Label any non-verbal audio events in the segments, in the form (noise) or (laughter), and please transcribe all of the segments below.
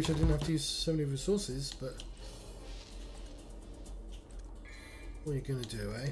wish I didn't have to use so many resources, but... What are you gonna do, eh?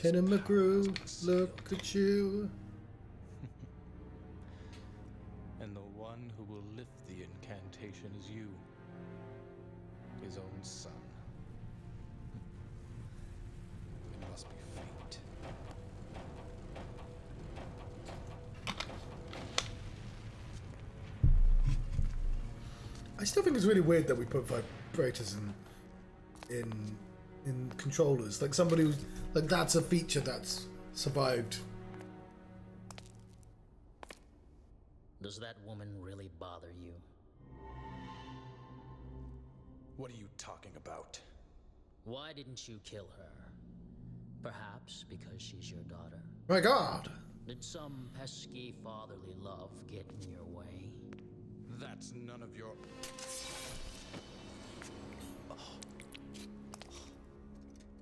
Ted McGrew, look at you. (laughs) And the one who will lift the incantation is you, his own son. (laughs) It must be fate. I still think it's really weird that we put vibrators in in in controllers. Like somebody who's like that's a feature that's survived. Does that woman really bother you? What are you talking about? Why didn't you kill her? Perhaps because she's your daughter. My God! Did some pesky fatherly love get in your way? That's none of your. Oh.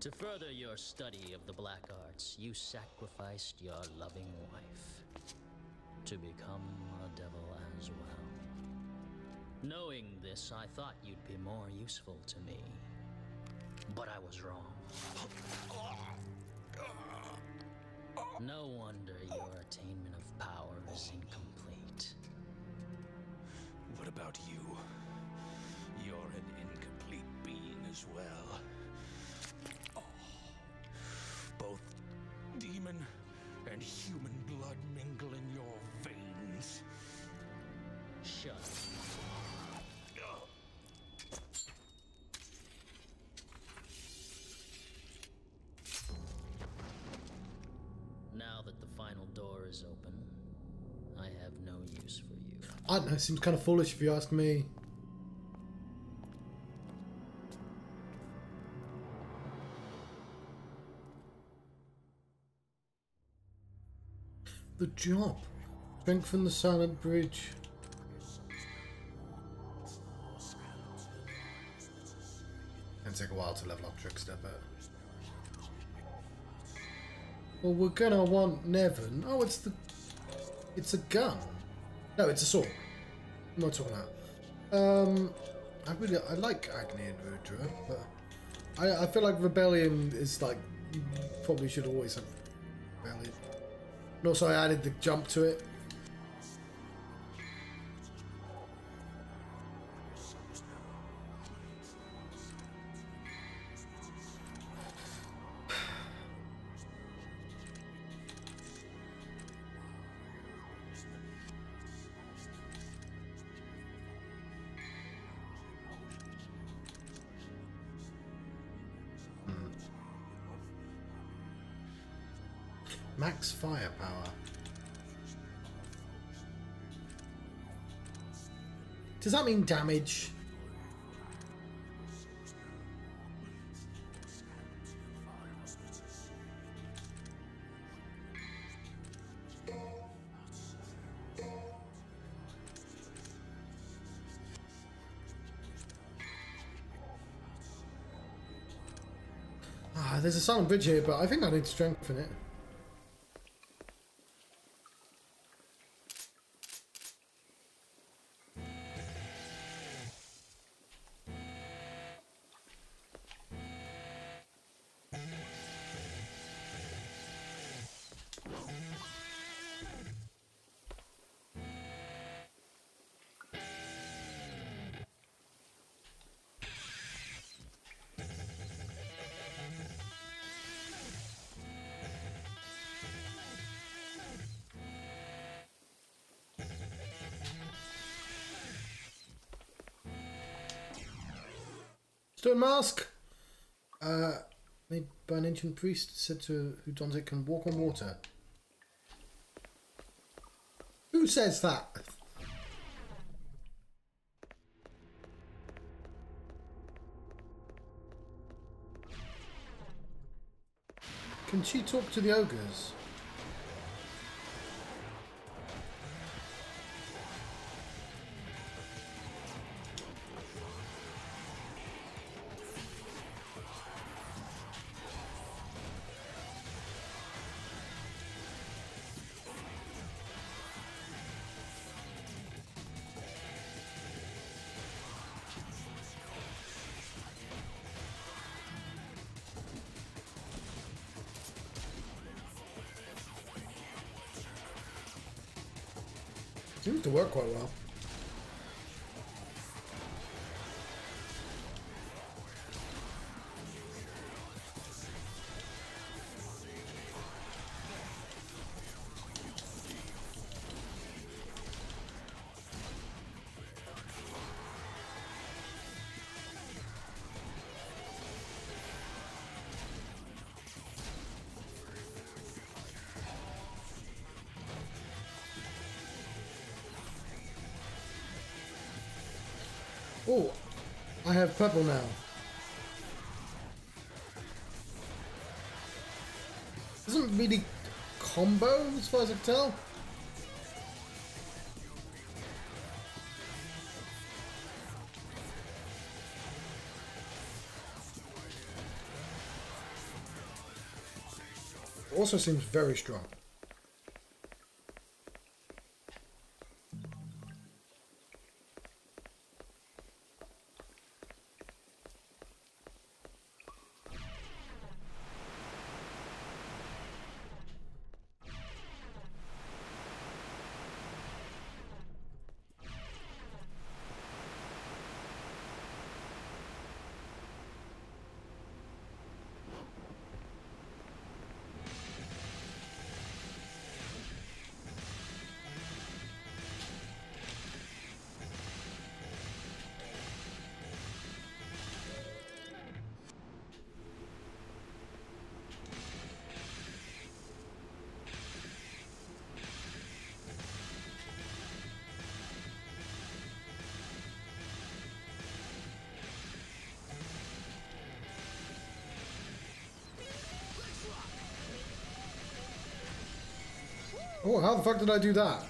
To further your study of the black arts, you sacrificed your loving wife to become a devil as well. Knowing this, I thought you'd be more useful to me. But I was wrong. No wonder your attainment of power is incomplete. What about you? You're an incomplete being as well. Demon and human blood mingle in your veins. Shut up. Now that the final door is open, I have no use for you. I don't know. Seems kind of foolish if you ask me. Job. Strengthen the silent bridge. It'll take a while to level up Trickster, but... Well, we're gonna want Nevan. Oh, it's the... It's a gun. No, it's a sword. I'm not talking about. Um, I really... I like Agni and Rudra, but... I, I feel like Rebellion is like... You probably should always have. And also I added the jump to it. Does that mean damage? Ah, there's a silent bridge here, but I think I need to strengthen it. Stone mask. Uh, made by an ancient priest said to who dons it can walk on water. Who says that? Can she talk to the ogres? Seems to work quite well. Have purple now. Doesn't really combo as far as I can tell. Also seems very strong. Oh, how the fuck did I do that?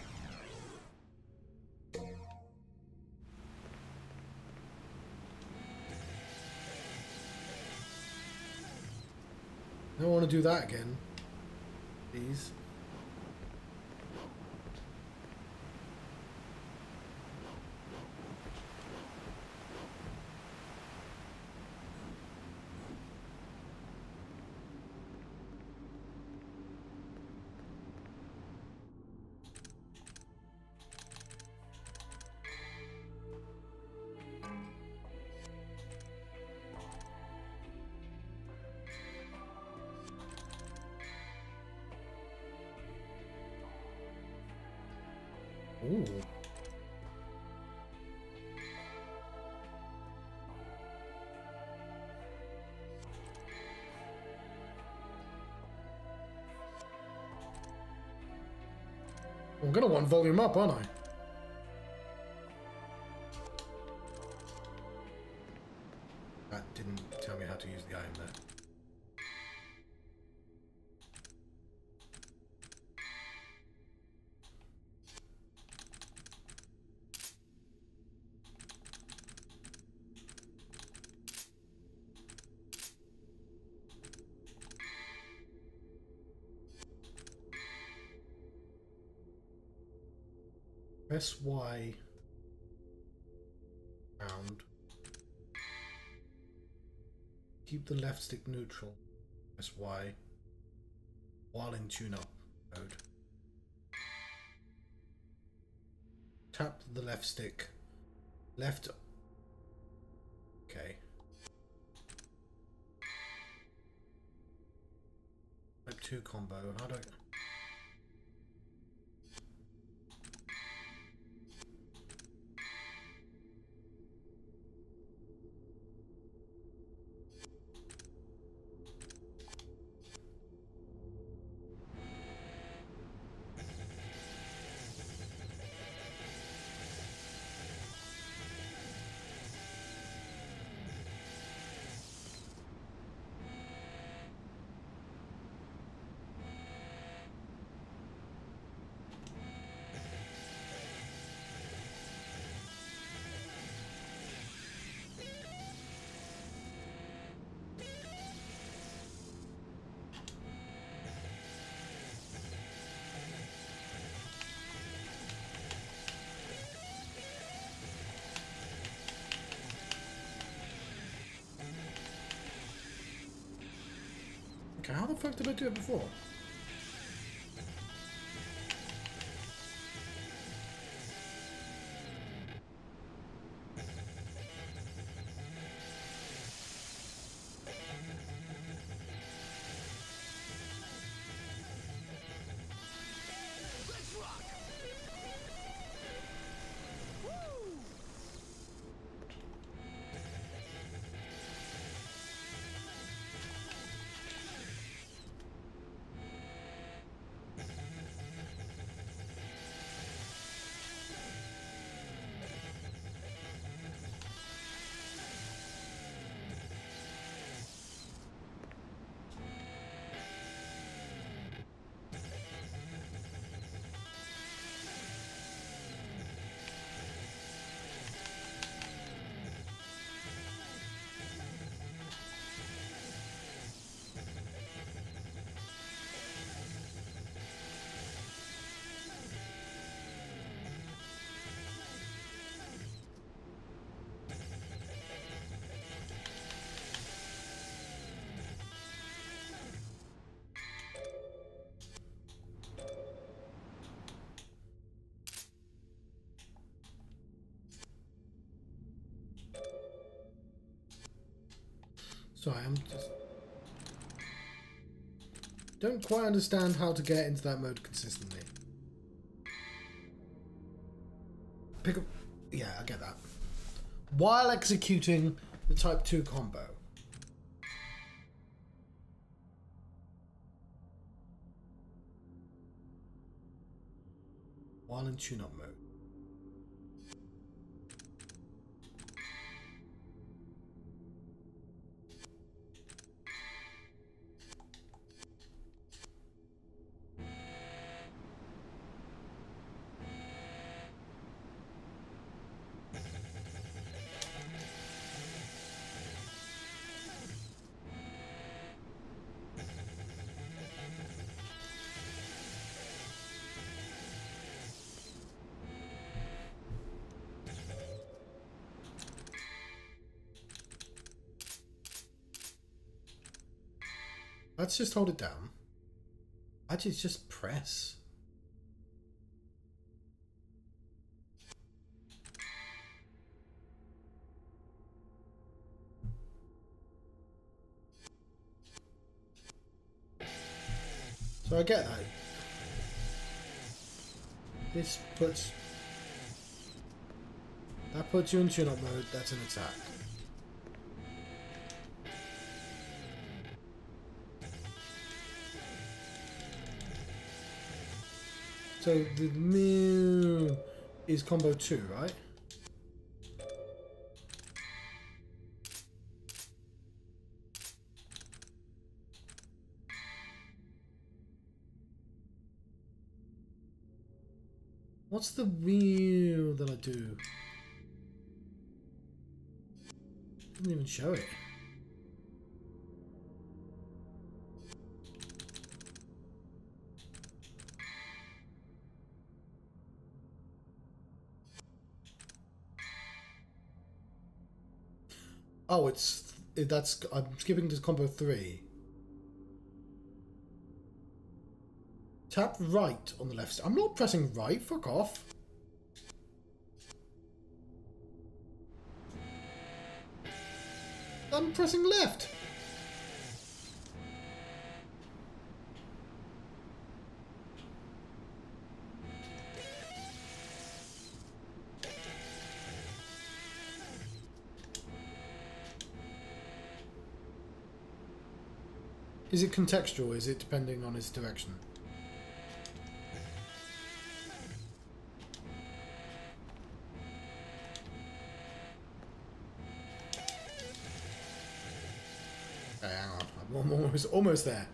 I don't want to do that again. Ooh. I'm gonna want volume up, aren't I? Press Y round. Keep the left stick neutral. Press Y while in tune up mode. Tap the left stick. Left. Okay. Type 2 combo. How do I. how the fuck did I do it before? Sorry, I'm just... Don't quite understand how to get into that mode consistently. Pick up... Yeah, I get that. While executing the Type 2 combo. While in tune-up mode. Let's just hold it down. Actually, just just press. So I get that. This puts... That puts you in tune-up mode, that's an attack. So the mew is combo two, right? What's the wheel that I do? Didn't even show it. Oh, it's that's I'm skipping to combo three. Tap right on the left. I'm not pressing right. Fuck off. I'm pressing left. Is it contextual? Is it depending on its direction? Okay, hang on. I'm almost, almost there.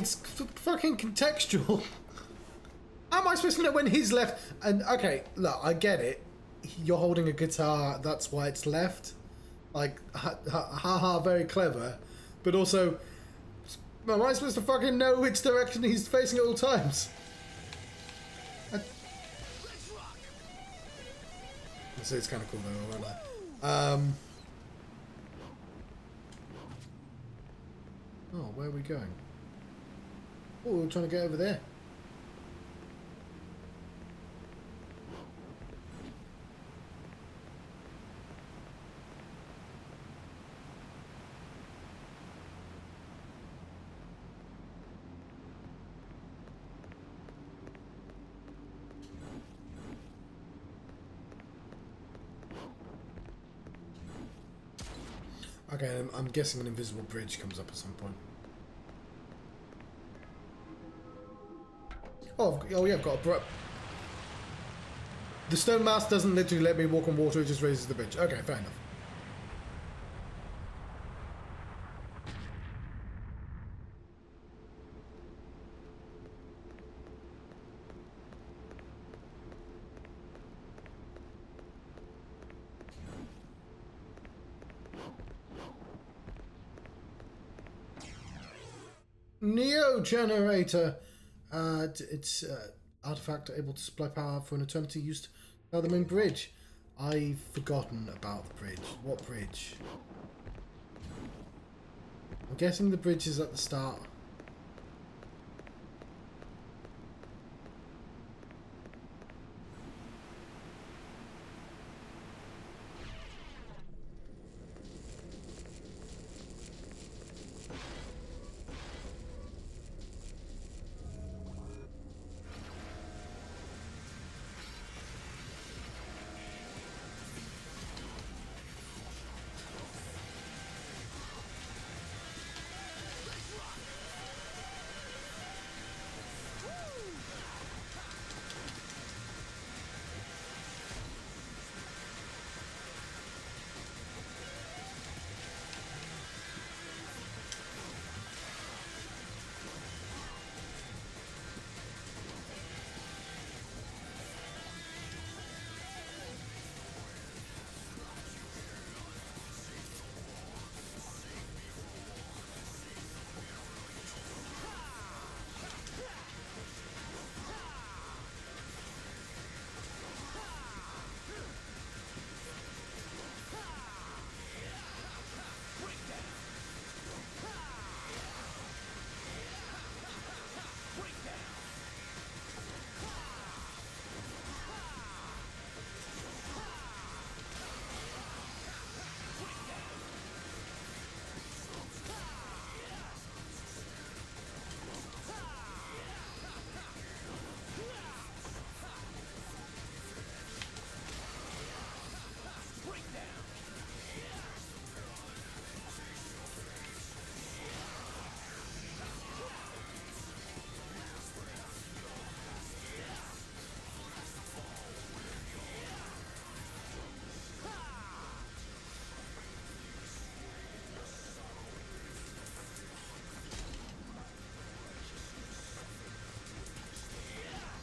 It's fucking contextual. How (laughs) am I supposed to know when he's left? And okay, look, I get it. You're holding a guitar, that's why it's left. like ha ha, ha, ha very clever, but also, am I supposed to fucking know which direction he's facing at all times? I... So it's kind of cool though, won't I? Um. Oh, where are we going? Oh, we're trying to get over there. Okay, I'm, I'm guessing an invisible bridge comes up at some point. Oh, yeah, I've got a bro- The stone mask doesn't literally let me walk on water, it just raises the bridge. Okay, fair enough. Neo generator. Uh, it's uh, artifact able to supply power for an eternity used to the main bridge. I've forgotten about the bridge. What bridge? I'm guessing the bridge is at the start.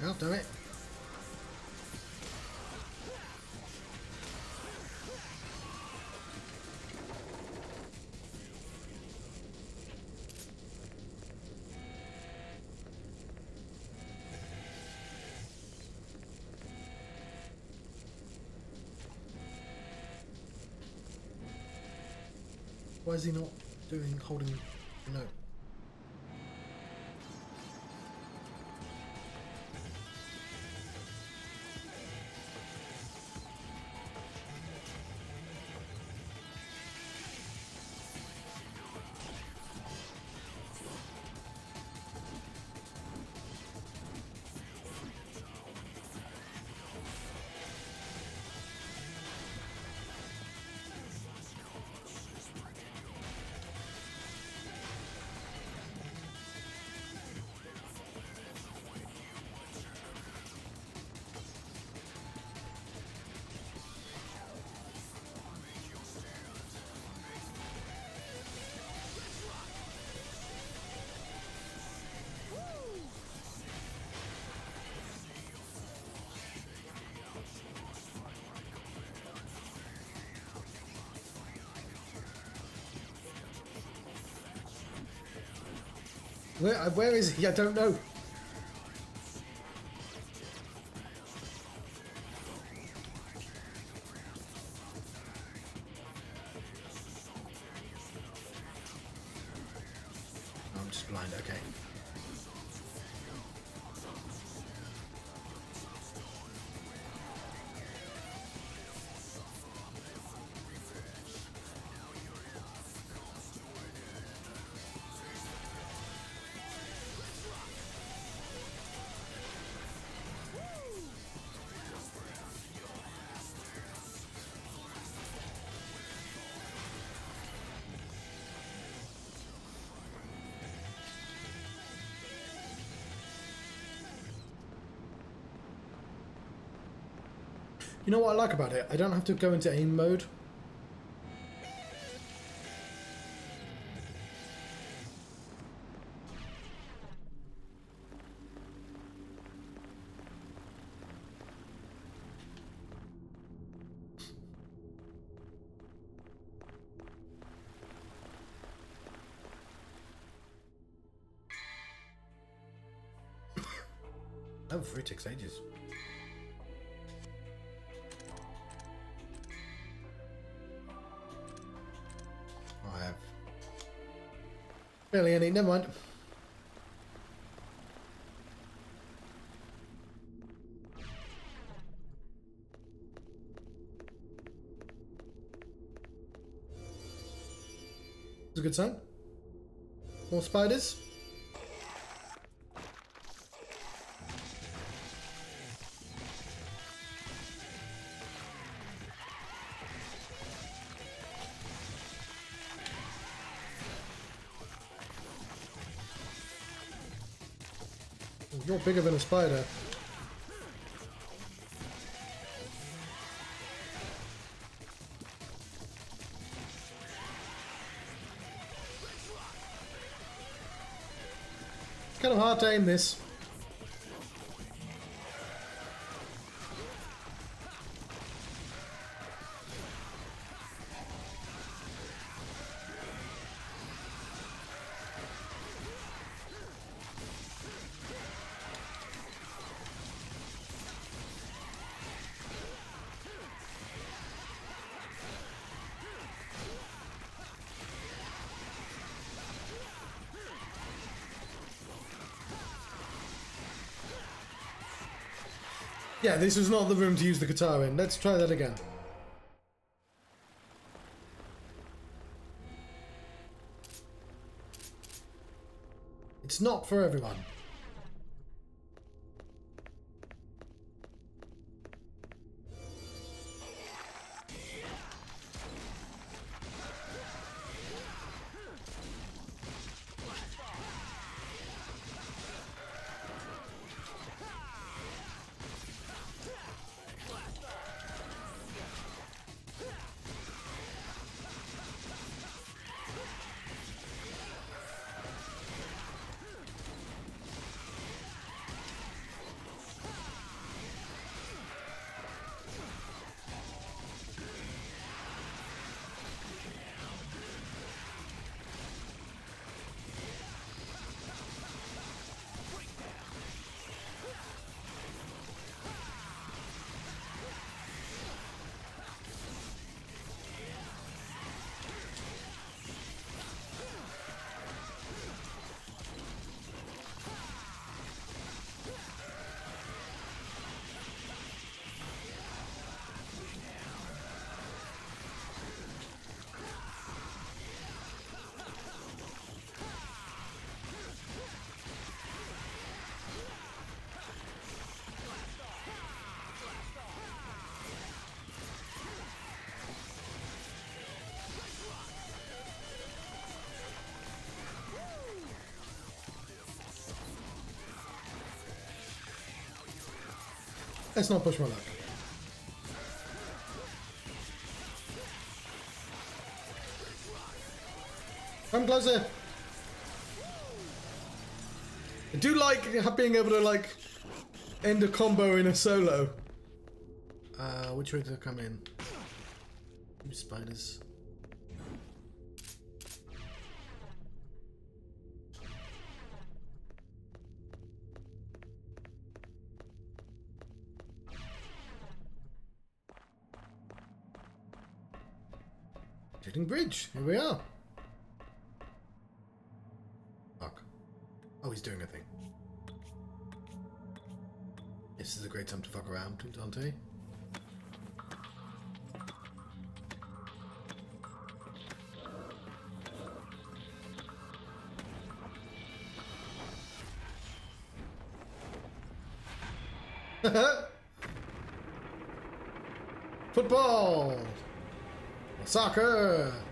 Oh, damn it. Why is he not doing holding note? Where, where is he? I don't know. You know what I like about it? I don't have to go into aim mode. Barely any. Never mind. It's a good sign. More spiders. You're bigger than a spider. It's kind of hard to aim this. Yeah, this is not the room to use the guitar in. Let's try that again. It's not for everyone. Let's not push my luck. Come closer. I do like being able to like end a combo in a solo. Uh, which way did I come in? Two spiders. Bridge. Here we are. Fuck. Oh, he's doing a thing. This is a great time to fuck around, Dante. (laughs) Football! Soccer!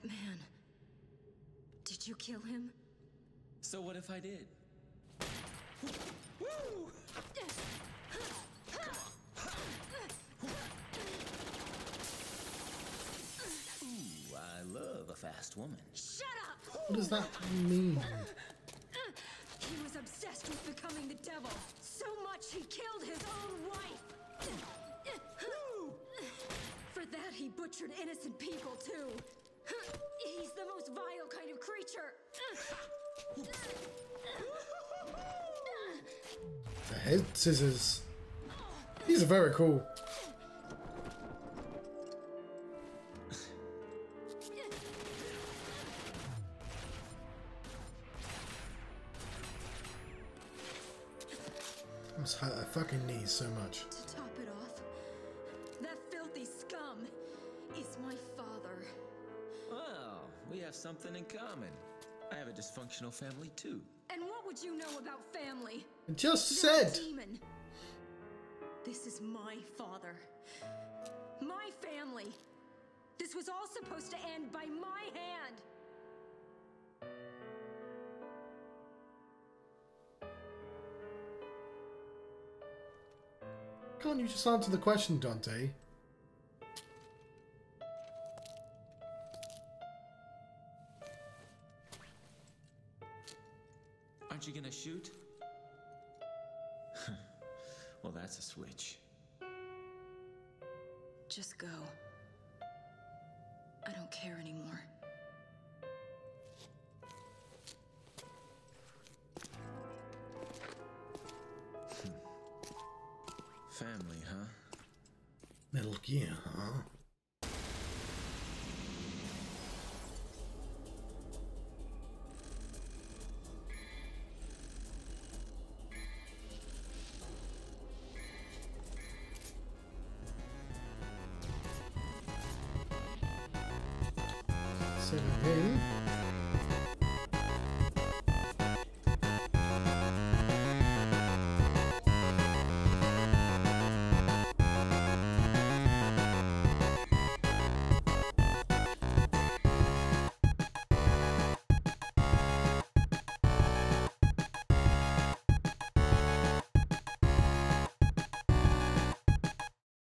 That man. Did you kill him? So what if I did? Woo! Ooh, I love a fast woman. Shut up! What does that mean? He was obsessed with becoming the devil. So much he killed his own wife. For that, he butchered innocent people, too. The head scissors. These are very cool. I must hurt her fucking knees so much. To top it off, that filthy scum is my father. Well, we have something in common. I have a dysfunctional family too. And what would you know about family? I just You're a said. demon. This is my father. My family. This was all supposed to end by my hand. Can't you just answer the question, Dante? Family, huh? Metal Gear, huh?